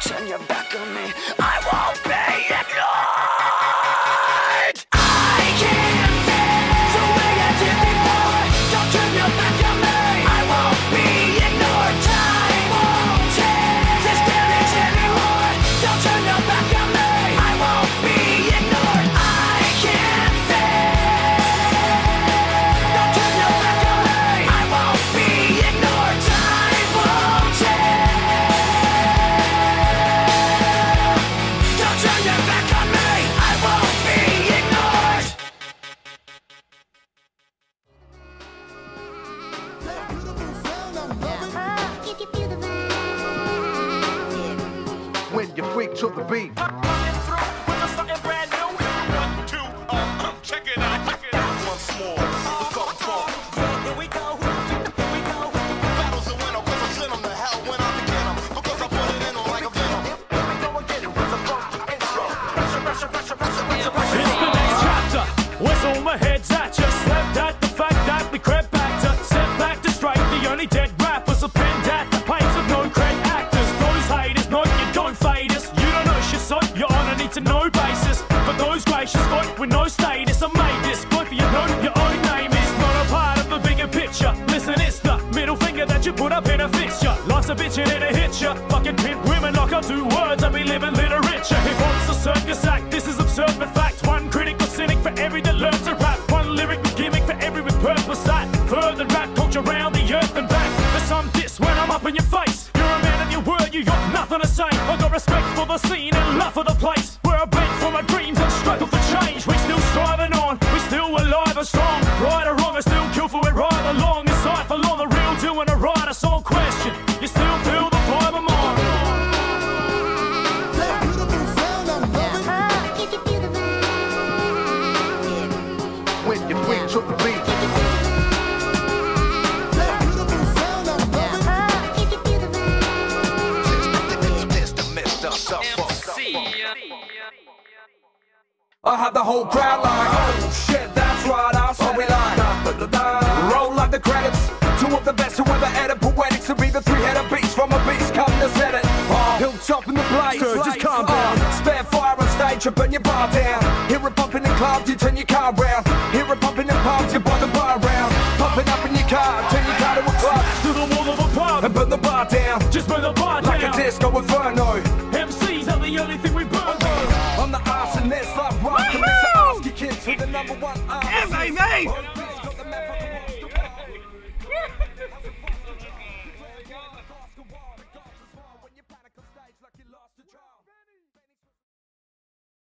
Turn your back on me. When you freak to the beat. You're a know basis. for those gracious folk with no status, I made this. Boy, for you know your own name is not a part of the bigger picture. Listen, it's the middle finger that you put up in a fixture. Life's a bitch and it'll hit ya. Fucking pimp women like I do words. I be living literature. Hip hop's a circus act. This is absurd but fact. One critical cynic for every that learns to rap. One lyric with gimmick for every with purpose that further rap culture around the earth and back. For some diss when I'm up in your face. You're a man of your word, you got nothing to say. I got respect for the scene and love for the place. Doing a right, a song question. You still feel the vibe I'm on. When you freak to the beat. This the Mr. Suffolk. Uh, I had the whole crowd like, oh shit, that's right, I saw we like. Roll like the credits. Two of the best who ever added poetics to be the three-headed beast from a beast come to set it. Uh. Oh, hilltop in the place. Sir, just calm down. Oh, spare fire on stage, you burn your bar down. Hear it pumping in clubs, you turn your car round. Hear it pumping in pubs, you buy the bar round. Pumping up in your car, turn your car to a club. To the wall of a pub, And burn the bar down. just burn the bar down. Like a disco inferno. MCs are the only thing we burn. I'm the arsonist, like rock. And this ask your